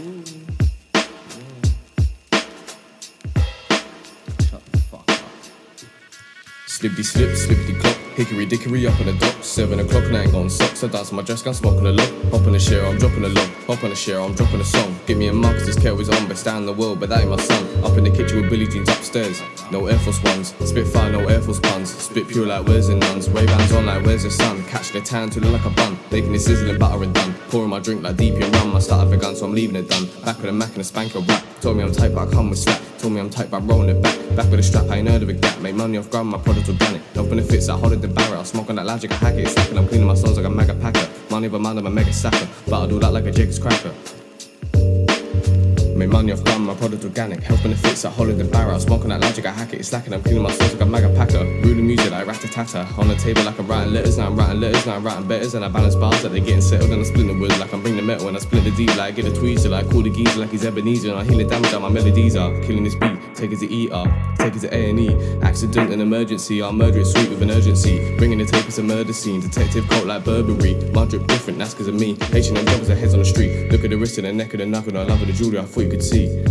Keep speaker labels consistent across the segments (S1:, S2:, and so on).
S1: Shut the fuck up. Slippity slip, slippity clop, hickory dickory up on the dock. Seven o'clock and I ain't gon' socks. I dance my dress, gun smoking a lot. Hop on the share, I'm dropping a log. Hop on the share, I'm dropping a song. Give me a mug, cause this kettle is on, but stand the world, but that ain't my son. Up in the kitchen with Billy Jeans upstairs. No Air Force Ones, spit fire, no Air Force puns. Spit pure like where's the nuns. Ray Bans on like where's the sun. Catch the tan to look like a bun. Making it sizzling butter and done. Pouring my drink like deep in rum. I started the gun, so I'm leaving it done. Back with a Mac and a spanker rap. Told me I'm tight, but I come with slap. Told me I'm tight, but I'm rolling it back. Back with a strap, I ain't heard of a gap. Make money off gram, my product organic. No benefits, I hold it barrel. Smoking that logic, I hack it. Stacking, I'm cleaning my souls like a mega packer. Money over mind, I'm a mega sacker. But I do that like a Jacob's cracker. Make money off gun, my product organic. Health benefits, I hollow the barrel. Smoking that logic, I hack it. It's slacking, I'm cleaning my souls like a mega packer. Ruling music like rat-a-tata. On the table like I'm writing letters, now I'm writing letters, now I'm writing betters. And I balance bars like they're getting settled. And I split the wood like I'm bringing the metal. And I split the deep like I get a tweezer. Like call the geezer like he's Ebenezer. And I heal the damage out my melodies are. Killing this beat, take it to ER, take it to A&E. Accident and emergency, I'll murder it sweet with an urgency. Bringing the tape, it's a murder scene. Detective coat like Burberry. My drip different, that's cause of me. H&M jobbers, their heads on the street. Look at the wrist and the neck of the knuckle. I love of the jewelry, I thought you could see.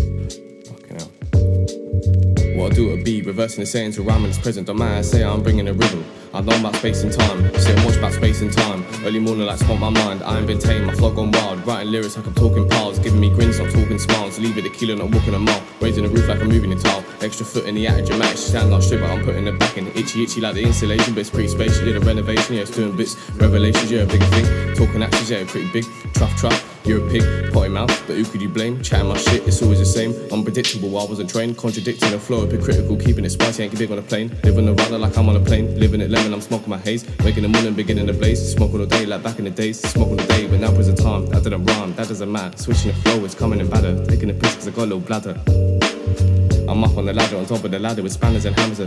S1: What I do at B, reversing the saying to rhyme when it's present. Don't matter, say I'm bringing a rhythm. I know about space and time, sit watch about space and time. Early morning like smoke my mind, I ain't been tame, my flow gone wild. Writing lyrics like I'm talking piles, giving me grins, I'm talking smiles. Leave it a kilo, not walking a mile. Raising the roof like I'm moving a tile. Extra foot in the attic, dramatic. She stand up straight, but I'm putting it back in. Itchy, itchy like the insulation, but it's pretty spacious. Did a renovation, yeah, it's doing bits. Revelations, yeah, a bigger thing. Talking actions, yeah, pretty big. Truff, truff. You're a pig, potty mouth, but who could you blame? Chatting my shit, it's always the same. Unpredictable, I wasn't trained. Contradicting the flow, hypocritical, keeping it spicy, ain't big on a plane. Living the runner like I'm on a plane. Living it lemon, I'm smoking my haze. Waking the morning, beginning the blaze. Smoking all day, like back in the days. Smoking all day, but now present time. That didn't rhyme, that doesn't matter. Switching the flow, it's coming in better. Taking the piss cause I got a little bladder. I'm up on the ladder, on top of the ladder with spanners and hammers.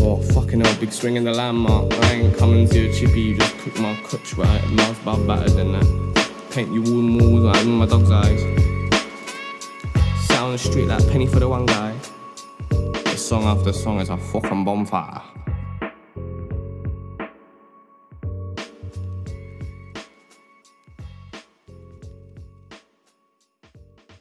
S1: Oh, fucking hell, big swing in the landmark. I ain't coming to your chippy, you just cook my crutch right. Miles bar better than that. Paint you wooden walls like in my dog's eyes. On the street like penny for the one guy. The song after song is a fucking bonfire.